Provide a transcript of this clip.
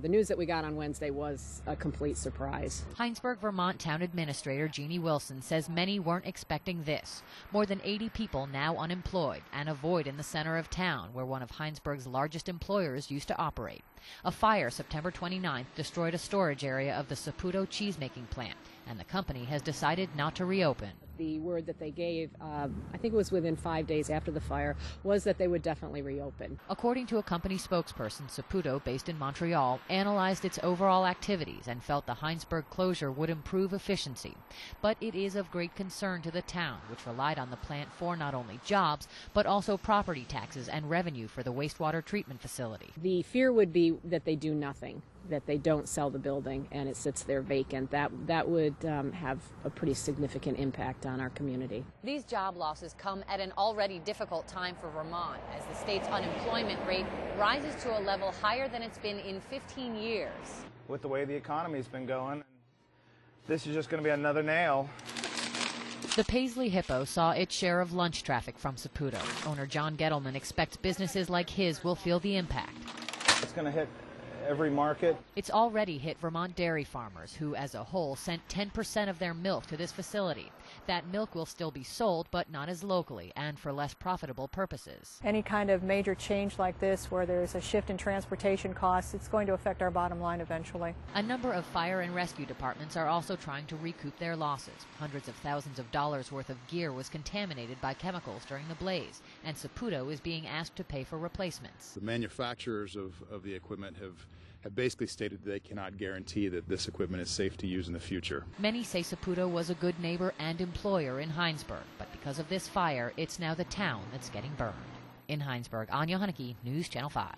The news that we got on Wednesday was a complete surprise. Hinesburg, Vermont Town Administrator Jeannie Wilson says many weren't expecting this. More than 80 people now unemployed and a void in the center of town where one of Hinesburg's largest employers used to operate. A fire September 29th destroyed a storage area of the Saputo cheesemaking plant, and the company has decided not to reopen. The word that they gave, uh, I think it was within five days after the fire, was that they would definitely reopen. According to a company spokesperson, Saputo, based in Montreal, analyzed its overall activities and felt the Hinesburg closure would improve efficiency. But it is of great concern to the town, which relied on the plant for not only jobs, but also property taxes and revenue for the wastewater treatment facility. The fear would be that they do nothing, that they don't sell the building and it sits there vacant. That, that would um, have a pretty significant impact on our community. These job losses come at an already difficult time for Vermont as the state's unemployment rate rises to a level higher than it's been in 15 years. With the way the economy's been going, this is just going to be another nail. The Paisley Hippo saw its share of lunch traffic from Saputo. Owner John Gettleman expects businesses like his will feel the impact. It's going to hit every market. It's already hit Vermont dairy farmers, who as a whole sent 10% of their milk to this facility. That milk will still be sold, but not as locally and for less profitable purposes. Any kind of major change like this, where there's a shift in transportation costs, it's going to affect our bottom line eventually. A number of fire and rescue departments are also trying to recoup their losses. Hundreds of thousands of dollars worth of gear was contaminated by chemicals during the blaze, and Saputo is being asked to pay for replacements. The manufacturers of, of the equipment have have basically stated that they cannot guarantee that this equipment is safe to use in the future. Many say Saputo was a good neighbor and employer in Hinesburg, but because of this fire, it's now the town that's getting burned. In Hinesburg, Anya Haneke, News Channel 5.